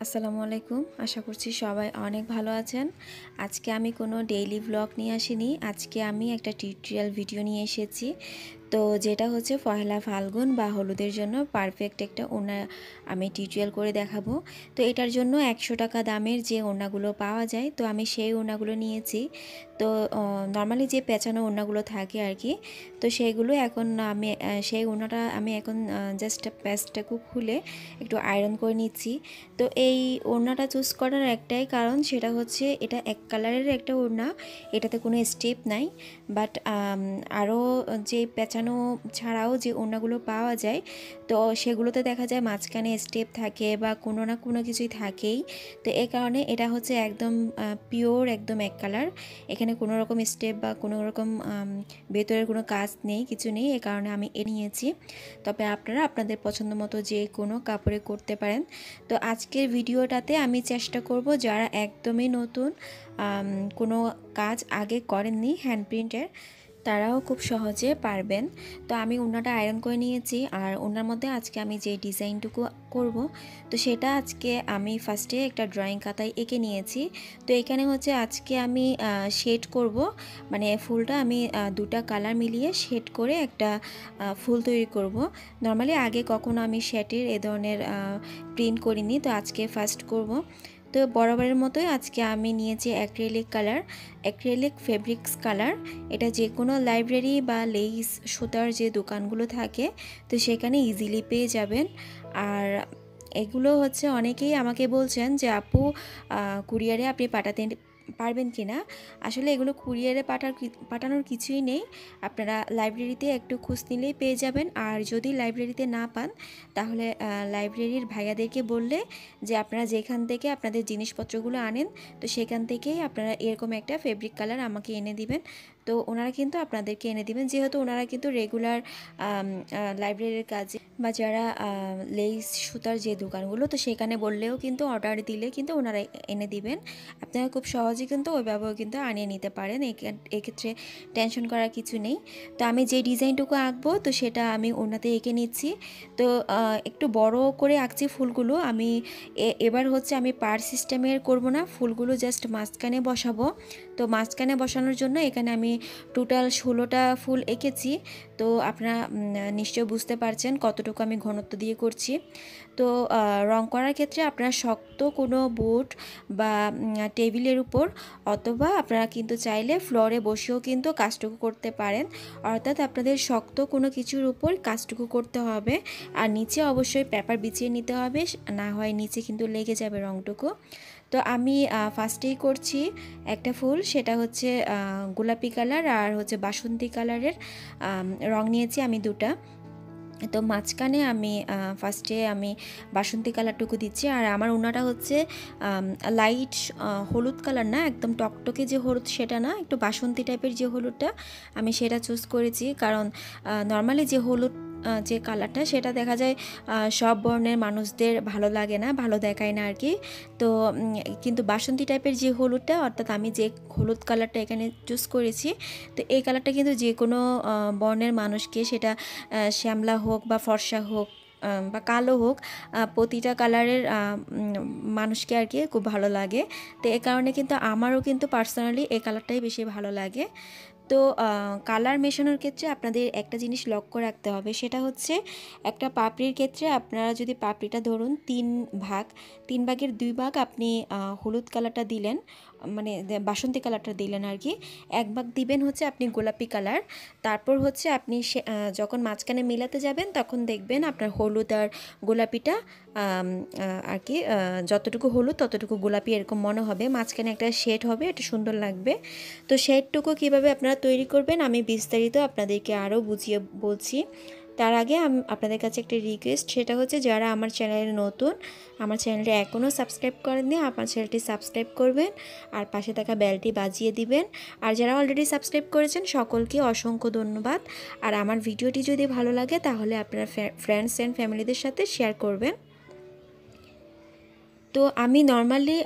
আসসালামু আলাইকুম। আশা করছি সবাই অনেক ভালো আছেন। আজকে আমি কোনো ডেইলি ব্লগ নিয়ে আসিনি। আজকে আমি একটা টিউটোরিয়াল ভিডিও নিয়ে এসেছি। তো যেটা হচ্ছে পহেলা ফাল্গুন বা হলুদের জন্য পারফেক্ট একটা ওনা আমি টিউটোরিয়াল করে দেখাবো। তো এটার জন্য একশো টাকা দামের যে ওনাগুলো পাওয়া যায়, তো আমি সেই ওনাগুলো নিয়েছি। তো নর্মালি যে পেঁচানো ওনাগুলো থাকে আর কি, তো সেইগুলো এখন আমি সেই ওনাটা আমি এখন জাস্ট প্যাচটাকে খুলে একটু আয়রন করে নিচ্ছি। তো এই ওড়নাটা চুজ করার একটাই কারণ সেটা হচ্ছে এটা এক কালারের একটা ওড়না, এটাতে কোনো স্টেপ নাই। বাট আরও যে পেঁচানো ছাড়াও যে ওড়নাগুলো পাওয়া যায়, তো সেগুলোতে দেখা যায় মাঝখানে স্টেপ থাকে বা কোনো না কোনো কিছুই থাকেই। তো এই কারণে এটা হচ্ছে একদম পিওর একদম এক কালার এখানে কোনো রকম স্টেপ বা কোনো রকম ভেতরের কোনো কাজ নেই, কিছু নেই, এ কারণে আমি এ নিয়েছি। তবে আপনারা আপনাদের পছন্দ মতো যে কোনো কাপড়ে করতে পারেন। তো আজকের ভিডিওটাতে আমি চেষ্টা করব যারা একদমই নতুন কোনো কাজ আগে করেননি হ্যান্ড প্রিন্টের তারাও খুব সহজে পারবেন। তো আমি ওনাটা আয়রন করে নিয়েছি আর ওনার মধ্যে আজকে আমি যে ডিজাইনটুকু করব, তো সেটা আজকে আমি ফার্স্টে একটা ড্রয়িং খাতায় এঁকে নিয়েছি। তো এখানে হচ্ছে আজকে আমি শেড করব। মানে ফুলটা আমি দুটা কালার মিলিয়ে শেড করে একটা ফুল তৈরি করব। নর্মালি আগে কখনো আমি শেটের এ ধরনের প্রিন্ট করিনি, তো আজকে ফার্স্ট করব। তো বরাবরের মতোই আজকে আমি নিয়েছি acrylic colour acrylic fabrics colour এটা যে কোনো লাইব্রেরি বা লেইস সুতার যে দোকানগুলো থাকে, তো সেখানে ইজিলি পেয়ে যাবেন। আর এগুলো হচ্ছে অনেকেই আমাকে বলছেন যে, আপু কুরিয়ারে আপনি পাঠাতে পারবেন কি না? আসলে এগুলো কুরিয়ারে পাঠার পাঠানোর কিছুই নেই। আপনারা লাইব্রেরিতে একটু খোঁজ নিলেই পেয়ে যাবেন। আর যদি লাইব্রেরিতে না পান, তাহলে লাইব্রেরির ভাইয়াদেরকে বললে যে আপনারা যেখান থেকে আপনাদের জিনিসপত্রগুলো আনেন, তো সেখান থেকেই আপনারা এরকম একটা ফেব্রিক কালার আমাকে এনে দিবেন। তো ওনারা কিন্তু আপনাদেরকে এনে দিবেন। যেহেতু ওনারা কিন্তু রেগুলার লাইব্রেরির কাজে বা যারা লেস সুতার যে দোকানগুলো, তো সেখানে বললেও কিন্তু অর্ডার দিলে কিন্তু ওনারা এনে দিবেন। আপনারা খুব সহজে কিন্তু ওইভাবেও কিন্তু আনিয়ে নিতে পারেন। এক্ষেত্রে টেনশন করার কিছু নেই। তো আমি যে ডিজাইনটুকু আঁকবো, তো সেটা আমি ওনাতে এঁকে নিচ্ছি। তো একটু বড় করে আঁকছি ফুলগুলো। আমি এবার হচ্ছে আমি পার সিস্টেমের করব না। ফুলগুলো জাস্ট মাঝখানে বসাবো। তো মাঝখানে বসানোর জন্য এখানে আমি টোটাল ষোলোটা ফুল এঁকেছি। তো আপনারা নিশ্চয় বুঝতে পারছেন কতটুকু আমি ঘনত্ব দিয়ে করছি। তো রং করার ক্ষেত্রে আপনারা শক্ত কোনো বোর্ড বা টেবিলের উপর অথবা আপনারা কিন্তু চাইলে ফ্লোরে বসেও কিন্তু কাজটুকু করতে পারেন। অর্থাৎ আপনাদের শক্ত কোনো কিছুর উপর কাজটুকু করতে হবে। আর নিচে অবশ্যই পেপার বিছিয়ে নিতে হবে, না হয় নিচে কিন্তু লেগে যাবে রংটুকু। তো আমি ফার্স্টেই করছি একটা ফুল, সেটা হচ্ছে গোলাপি কালার আর হচ্ছে বাসন্তী কালারের রং নিয়েছি আমি দুটা। তো মাঝখানে আমি ফার্স্টে আমি বাসন্তী কালারটুকু দিচ্ছি আর আমার ওনাটা হচ্ছে লাইট হলুদ কালার না, একদম টকটকে যে হলুদ সেটা না, একটু বাসন্তী টাইপের যে হলুদটা, আমি সেটা চুজ করেছি। কারণ নর্মালি যে হলুদ যে কালারটা সেটা দেখা যায় সব বর্ণের মানুষদের ভালো লাগে না, ভালো দেখায় না আর কি তো কিন্তু বাসন্তী টাইপের যে হলুদটা, অর্থাৎ আমি যে হলুদ কালারটা এখানে চুজ করেছি, তো এই কালারটা কিন্তু যে কোনো বর্ণের মানুষকে সেটা শ্যামলা হোক বা ফর্সা হোক বা কালো হোক প্রতিটা কালারের মানুষকে আর কি খুব ভালো লাগে। তো এ কারণে কিন্তু আমারও কিন্তু পার্সোনালি এই কালারটাই বেশি ভালো লাগে। তো কালার মেশানোর ক্ষেত্রে আপনাদের একটা জিনিস লক্ষ্য রাখতে হবে, সেটা হচ্ছে একটা পাপড়ির ক্ষেত্রে আপনারা যদি পাপড়িটা ধরুন তিন ভাগ, তিন ভাগের দুই ভাগ আপনি হলুদ কালারটা দিলেন মানে বাসন্তী কালারটা দিলেন আর কি, এক ভাগ দিবেন হচ্ছে আপনি গোলাপি কালার, তারপর হচ্ছে আপনি যখন মাঝখানে মিলাতে যাবেন তখন দেখবেন আপনার হলুদ আর গোলাপিটা আর কি যতটুকু হলুদ ততটুকু গোলাপি এরকম মনে হবে, মাঝখানে একটা শেড হবে, এটা সুন্দর লাগবে। তো শেডটুকু কীভাবে আপনারা তৈরি করবেন আমি বিস্তারিত আপনাদেরকে আরও বুঝিয়ে বলছি। তার আগে আপনাদের কাছে একটা রিকোয়েস্ট সেটা হচ্ছে যারা আমার চ্যানেলে নতুন, আমার চ্যানেলটি এখনও সাবস্ক্রাইব করেননি, আমার চ্যানেলটি সাবস্ক্রাইব করবেন, আর পাশে থাকা বেলটি বাজিয়ে দিবেন। আর যারা অলরেডি সাবস্ক্রাইব করেছেন, সকলকে অসংখ্য ধন্যবাদ। আর আমার ভিডিওটি যদি ভালো লাগে, তাহলে আপনারা ফ্রেন্ডস অ্যান্ড ফ্যামিলিদের সাথে শেয়ার করবেন। তো আমি নর্মালি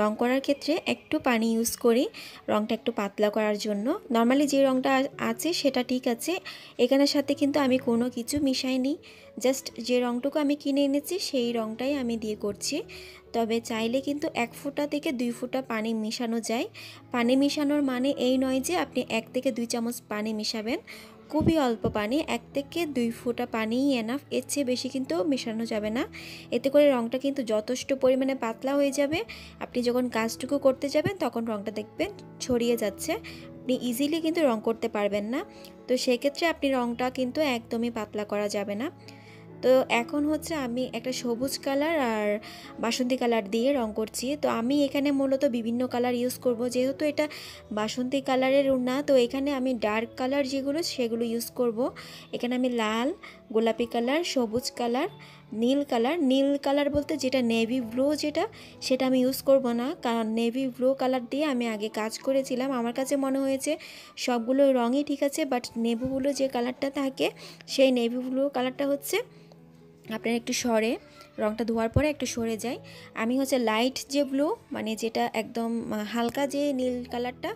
রং করার ক্ষেত্রে একটু পানি ইউজ করি, রংটা একটু পাতলা করার জন্য। নর্মালি যে রংটা আছে সেটা ঠিক আছে। এখানের সাথে কিন্তু আমি কোনো কিছু মিশাইনি। জাস্ট যে রংটুকু আমি কিনে এনেছি সেই রংটাই আমি দিয়ে করছি। তবে চাইলে কিন্তু এক ফুটা থেকে দুই ফুটা পানি মিশানো যায়। পানি মিশানোর মানে এই নয় যে আপনি এক থেকে দুই চামচ পানি মিশাবেন। খুবই অল্প পানি, এক থেকে দুই ফোঁটা পানিই এনাফ এর চেয়ে বেশি কিন্তু মেশানো যাবে না। এতে করে রঙটা কিন্তু যথেষ্ট পরিমাণে পাতলা হয়ে যাবে। আপনি যখন কাজটুকু করতে যাবেন, তখন রঙটা দেখবেন ছড়িয়ে যাচ্ছে। আপনি ইজিলি কিন্তু রং করতে পারবেন না। তো সেক্ষেত্রে আপনি রঙটা কিন্তু একদমই পাতলা করা যাবে না। তো এখন হচ্ছে আমি একটা সবুজ কালার আর বাসন্তী কালার দিয়ে রং করছি। তো আমি এখানে মূলত বিভিন্ন কালার ইউজ করব। যেহেতু এটা বাসন্তী কালারের না তো এখানে আমি ডার্ক কালার যেগুলো সেগুলো ইউজ করব। এখানে আমি লাল, গোলাপি কালার, সবুজ কালার, নীল কালার। নীল কালার বলতে যেটা নেভি ব্লু যেটা, সেটা আমি ইউজ করব না। কারণ নেভি ব্লু কালার দিয়ে আমি আগে কাজ করেছিলাম। আমার কাছে মনে হয়েছে সবগুলো রঙই ঠিক আছে বাট নেভি ব্লু যে কালারটা থাকে, সেই নেভি ব্লু কালারটা হচ্ছে আপনার একটু সরে রঙটা ধোয়ার পরে একটু সরে যায় আমি হচ্ছে লাইট যে ব্লু মানে যেটা একদম হালকা যে নীল কালারটা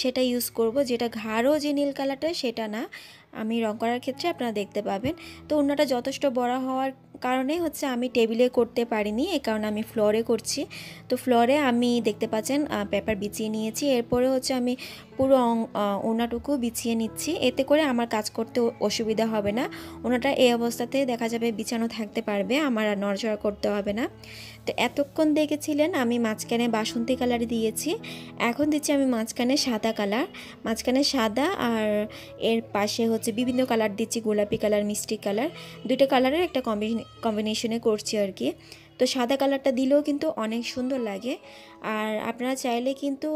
সেটা ইউজ করব। যেটা ঘাড়ো যে নীল কালারটা সেটা না। আমি রং করার ক্ষেত্রে আপনারা দেখতে পাবেন। তো অন্যটা যথেষ্ট বড় হওয়ার কারণে হচ্ছে আমি টেবিলে করতে পারিনি এই কারণে আমি ফ্লোরে করছি। তো ফ্লোরে আমি দেখতে পাচ্ছেন পেপার বিছিয়ে নিয়েছি। এরপরে হচ্ছে আমি পুরো ওনাটুকু বিছিয়ে নিচ্ছি। এতে করে আমার কাজ করতে অসুবিধা হবে না। ওনাটা এই অবস্থাতে দেখা যাবে বিছানো থাকতে পারবে, আমার আর নড়চড়া করতে হবে না। তো এতক্ষণ দেখেছিলেন, আমি মাঝখানে বাসন্তী কালার দিয়েছি। এখন দিচ্ছি আমি মাঝখানে সাদা কালার। মাঝখানে সাদা আর এর পাশে হচ্ছে বিভিন্ন কালার দিচ্ছি, গোলাপি কালার, মিষ্টি কালার। দুটো কালারের একটা কম্বিনেশনে করছি আর কি। তো সাদা কালারটা দিলেও কিন্তু অনেক সুন্দর লাগে। আর আপনারা চাইলে কিন্তু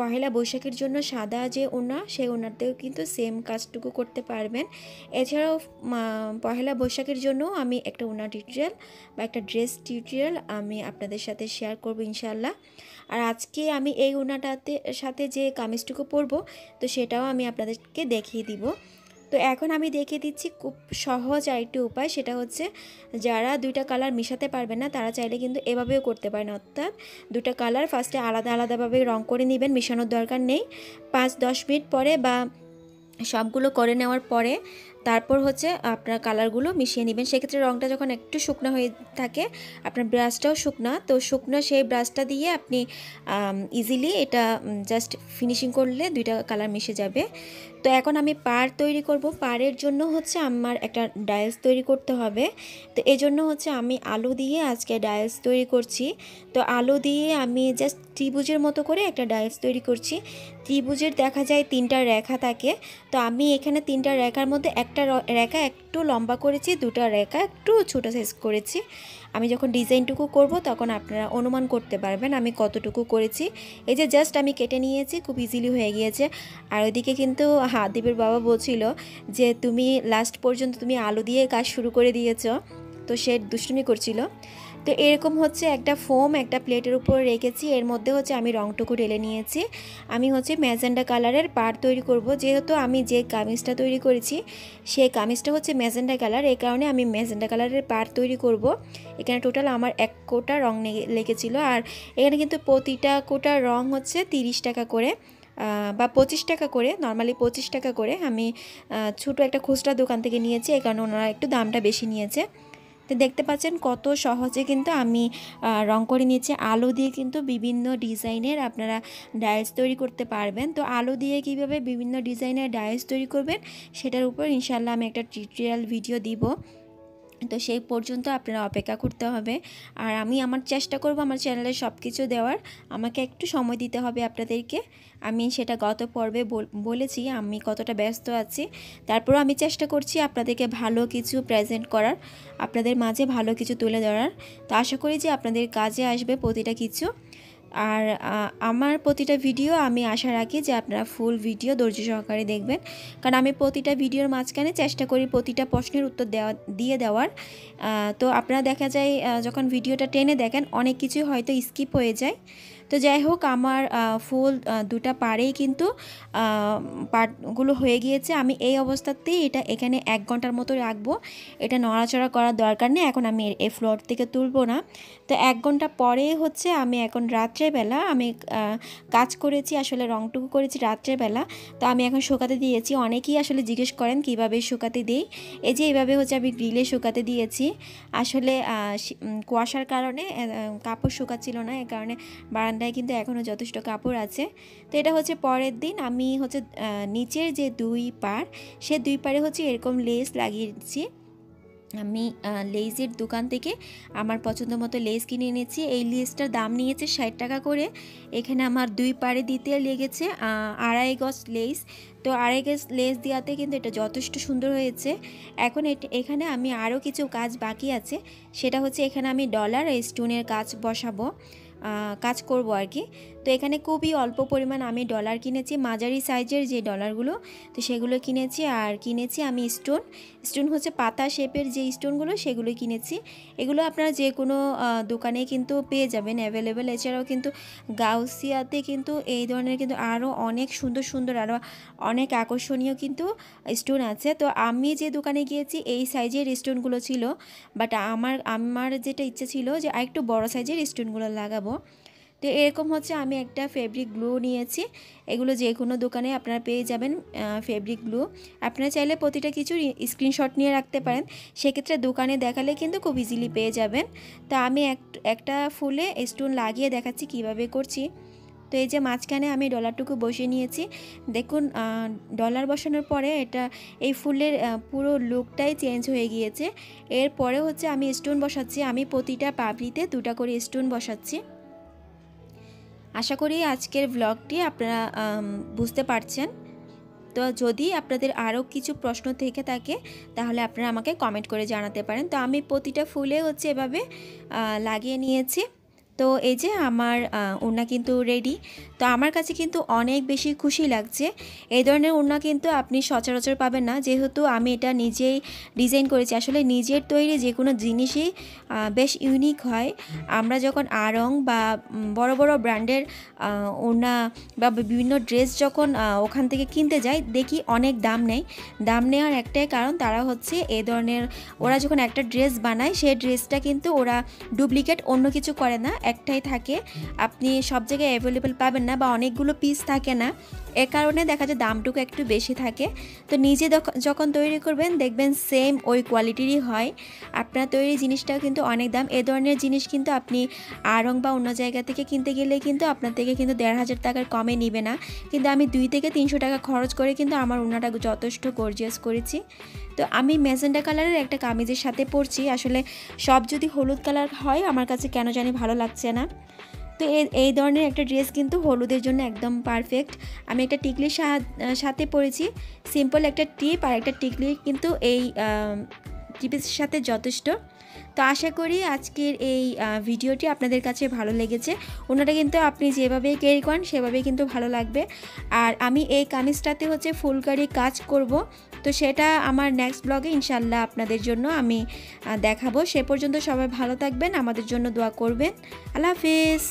পহেলা বৈশাখের জন্য সাদা যে ওনা সেই ওনাতেও কিন্তু সেম কাজটুকু করতে পারবেন। এছাড়াও পহেলা বৈশাখের জন্য আমি একটা ওনা টিউটোরিয়াল বা একটা ড্রেস টিউটোরিয়াল আমি আপনাদের সাথে শেয়ার করব ইনশাল্লাহ আর আজকে আমি এই ওনাটাতে সাথে যে কামিজটুকু পরবো, তো সেটাও আমি আপনাদেরকে দেখিয়ে দিব। তো এখন আমি দেখিয়ে দিচ্ছি খুব সহজ আরেকটি উপায়, সেটা হচ্ছে যারা দুইটা কালার মিশাতে পারবেন না, তারা চাইলে কিন্তু এভাবেও করতে পারেন। অর্থাৎ দুটা কালার ফার্স্টে আলাদা আলাদাভাবে রং করে নেবেন, মিশানোর দরকার নেই। পাঁচ, দশ মিনিট পরে বা সবগুলো করে নেওয়ার পরে তারপর হচ্ছে আপনার কালারগুলো মিশিয়ে নেবেন। সেক্ষেত্রে রঙটা যখন একটু শুকনো হয়ে থাকে, আপনার ব্রাশটাও শুকনো। তো শুকনো সেই ব্রাশটা দিয়ে আপনি ইজিলি এটা জাস্ট ফিনিশিং করলে দুইটা কালার মিশে যাবে। তো এখন আমি পার তৈরি করব। পারের জন্য হচ্ছে আমার একটা ডায়েলস তৈরি করতে হবে। তো এই জন্য হচ্ছে আমি আলু দিয়ে আজকে ডায়েলস তৈরি করছি। তো আলু দিয়ে আমি জাস্ট ত্রিভুজের মতো করে একটা ডায়েলস তৈরি করছি। ত্রিভুজের দেখা যায় তিনটা রেখা থাকে। তো আমি এখানে তিনটা রেখার মধ্যে একটা রেখা একটু লম্বা করেছি, দুটা রেখা একটু ছোটো সাইজ করেছি। আমি যখন ডিজাইনটুকু করব, তখন আপনারা অনুমান করতে পারবেন আমি কতটুকু করেছি। এই যে জাস্ট আমি কেটে নিয়েছি, খুব ইজিলি হয়ে গিয়েছে। আর ওইদিকে কিন্তু হাদিবের বাবা বলছিল যে, তুমি লাস্ট পর্যন্ত তুমি আলো দিয়ে কাজ শুরু করে দিয়েছ। তো সে দুষ্টুমি করছিল। তো এরকম হচ্ছে একটা ফোম একটা প্লেটের উপর রেখেছি, এর মধ্যে হচ্ছে আমি রংটুকু ঢেলে নিয়েছি। আমি হচ্ছে ম্যাজেন্ডা কালারের পার তৈরি করব, যেহেতু আমি যে কামিজটা তৈরি করেছি সেই কামিজটা হচ্ছে ম্যাজেন্ডা কালার এই কারণে আমি ম্যাজেন্ডা কালারের পার তৈরি করব। এখানে টোটাল আমার এক কোটা রং লেগেছিলো, আর এখানে কিন্তু প্রতিটা কোটা রং হচ্ছে তিরিশ টাকা করে বা পঁচিশ টাকা করে, নর্মালি পঁচিশ টাকা করে। আমি ছোটো একটা খুচরা দোকান থেকে নিয়েছি এই কারণে ওনারা একটু দামটা বেশি নিয়েছে। তো দেখতে পাচ্ছেন কত সহজে কিন্তু আমি রং করে নিয়েছি। আলো দিয়ে কিন্তু বিভিন্ন ডিজাইনের আপনারা ডায়েস তৈরি করতে পারবেন। তো আলো দিয়ে কীভাবে বিভিন্ন ডিজাইনের ডায়েস তৈরি করবেন, সেটার উপর ইনশাল্লাহ আমি একটা টিউটোরিয়াল ভিডিও দিব। তো সেই পর্যন্ত আপনারা অপেক্ষা করতে হবে। আর আমি আমার চেষ্টা করব আমার চ্যানেলে সব কিছু দেওয়ার। আমাকে একটু সময় দিতে হবে আপনাদেরকে। আমি সেটা গত পর্বে বলেছি, আমি কতটা ব্যস্ত আছি। তারপরও আমি চেষ্টা করছি আপনাদেরকে ভালো কিছু প্রেজেন্ট করার, আপনাদের মাঝে ভালো কিছু তুলে ধরার। তো আশা করি যে আপনাদের কাজে আসবে প্রতিটা কিছু। আর আমার প্রতিটা ভিডিও আমি আশা রাখি যে আপনারা ফুল ভিডিও ধৈর্য সহকারে দেখবেন। কারণ আমি প্রতিটা ভিডিওর মাঝখানে চেষ্টা করি প্রতিটা প্রশ্নের উত্তর দেওয়া, দিয়ে দেওয়ার। তো আপনারা দেখা যায় যখন ভিডিওটা টেনে দেখেন, অনেক কিছুই হয়তো স্কিপ হয়ে যায়। তো যাই হোক, আমার ফুল দুটা পাড়েই কিন্তু পাটগুলো হয়ে গিয়েছে। আমি এই অবস্থাতেই এটা এখানে এক ঘণ্টার মতো রাখব। এটা নড়াচড়া করার দরকার নেই। এখন আমি এই ফ্লোর থেকে তুলবো না। তো এক ঘণ্টা পরে হচ্ছে আমি এখন রাত্রেবেলা আমি কাজ করেছি, আসলে রংটুকু করেছি রাত্রেবেলা। তো আমি এখন শুকাতে দিয়েছি। অনেকেই আসলে জিজ্ঞেস করেন, কীভাবে শুকাতে দিই? এই যে এইভাবে হচ্ছে আমি গ্রিলে শুকাতে দিয়েছি। আসলে কুয়াশার কারণে কাপড় শুকাচ্ছিল না। এ কারণে বারান্দায় কিন্তু এখনও যথেষ্ট কাপড় আছে। তো এটা হচ্ছে পরের দিন। আমি হচ্ছে নিচের যে দুই পার সে দুই পারে হচ্ছে এরকম লেস লাগিয়েছি। আমি লেজের দোকান থেকে আমার পছন্দ মতো লেস কিনে এনেছি। এই লেসটার দাম নিয়েছে ষাট টাকা করে। এখানে আমার দুই পাড়ে দিতে লেগেছে আড়াই গজ লেস। তো গজ লেস দেওয়াতে কিন্তু এটা যথেষ্ট সুন্দর হয়েছে। এখন এখানে আমি আরও কিছু কাজ বাকি আছে। সেটা হচ্ছে এখানে আমি ডলার স্টোনের কাজ বসাবো কাজ করব আর কি। তো এখানে খুবই অল্প পরিমাণ আমি ডলার কিনেছি, মাঝারি সাইজের যে ডলারগুলো, তো সেগুলো কিনেছি। আর কিনেছি আমি স্টোন স্টোন হচ্ছে পাতা শেপের যে স্টোনগুলো, সেগুলো কিনেছি। এগুলো আপনারা যে কোনো দোকানে কিন্তু পেয়ে যাবেন অ্যাভেলেবেল। এছাড়াও কিন্তু গাউসিয়াতে কিন্তু এই ধরনের কিন্তু আরও অনেক সুন্দর সুন্দর আরও অনেক আকর্ষণীয় কিন্তু স্টোন আছে। তো আমি যে দোকানে গিয়েছি, এই সাইজের স্টোনগুলো ছিল। বাট আমার আমার যেটা ইচ্ছে ছিল যে আরেকটু বড় সাইজের স্টোনগুলো লাগাবো। তো এরকম হচ্ছে আমি একটা ফেব্রিক গ্লু নিয়েছি। এগুলো যে কোনো দোকানে আপনারা পেয়ে যাবেন ফেব্রিক গ্লু আপনারা চাইলে প্রতিটা কিছুর স্ক্রিনশট নিয়ে রাখতে পারেন। সেক্ষেত্রে দোকানে দেখালে কিন্তু খুব ইজিলি পেয়ে যাবেন। তো আমি একটা ফুলে স্টোন লাগিয়ে দেখাচ্ছি কীভাবে করছি। তো এই যে মাঝখানে আমি ডলারটুকু বসিয়ে নিয়েছি। দেখুন ডলার বসানোর পরে এটা, এই ফুলের পুরো লুকটাই চেঞ্জ হয়ে গিয়েছে। এরপরে হচ্ছে আমি স্টোন বসাচ্ছি। আমি প্রতিটা পাবলিতে দুটা করে স্টোন বসাচ্ছি। আশা করি আজকের ব্লগটি আপনারা বুঝতে পারছেন। তো যদি আপনাদের আরও কিছু প্রশ্ন থেকে থাকে, তাহলে আপনারা আমাকে কমেন্ট করে জানাতে পারেন। তো আমি প্রতিটা ফুলে হচ্ছে এভাবে লাগিয়ে নিয়েছি। তো এই যে আমার ওড়না কিন্তু রেডি তো আমার কাছে কিন্তু অনেক বেশি খুশি লাগছে। এই ধরনের ওড়না কিন্তু আপনি সচরাচর পাবেন না। যেহেতু আমি এটা নিজেই ডিজাইন করেছি, আসলে নিজের তৈরি যে কোনো জিনিসই বেশ ইউনিক হয়। আমরা যখন আরং বা বড় বড় ব্র্যান্ডের ওড়না বা বিভিন্ন ড্রেস যখন ওখান থেকে কিনতে যাই, দেখি অনেক দাম নেয় দাম নেওয়ার একটাই কারণ তারা হচ্ছে এ ধরনের, ওরা যখন একটা ড্রেস বানায়, সেই ড্রেসটা কিন্তু ওরা ডুপ্লিকেট অন্য কিছু করে না। একটাই থাকে। আপনি সব জায়গায় অ্যাভেলেবেল পাবেন না বা অনেকগুলো পিস থাকে না। এ কারণে দেখা যায় দামটুকু একটু বেশি থাকে। তো নিজে যখন তৈরি করবেন, দেখবেন সেম ওই কোয়ালিটিরই হয়। আপনার তৈরি জিনিসটাও কিন্তু অনেক দাম। এ ধরনের জিনিস কিন্তু আপনি আরং বা অন্য জায়গা থেকে কিনতে গেলে কিন্তু আপনার থেকে কিন্তু দেড় হাজার টাকার কমে নিবে না। কিন্তু আমি দুই থেকে তিনশো টাকা খরচ করে কিন্তু আমার উনাটা যথেষ্ট গর্জিয়াস করেছি। তো আমি মেজেন্ডা কালারের একটা কামিজের সাথে পরছি। আসলে সব যদি হলুদ কালার হয়, আমার কাছে কেন জানি ভালো লাগছে না। তো এই ধরনের একটা ড্রেস কিন্তু হলুদের জন্য একদম পারফেক্ট আমি একটা টিকলির সাথে পরেছি সিম্পল একটা টিপ আর একটা টিকলি কিন্তু এই টিপের সাথে যথেষ্ট। তো আশা করি আজকের এই ভিডিওটি আপনাদের কাছে ভালো লেগেছে। ওনারা কিন্তু আপনি যেভাবে ক্যারি করেন, সেভাবেই কিন্তু ভালো লাগবে। আর আমি এই কামিজটাতে হচ্ছে ফুলকারি কাজ করব। তো সেটা আমার নেক্সট ব্লগে ইনশাল্লাহ আপনাদের জন্য আমি দেখাবো। সে পর্যন্ত সবাই ভালো থাকবেন, আমাদের জন্য দোয়া করবেন। আল্লাহ হাফিজ।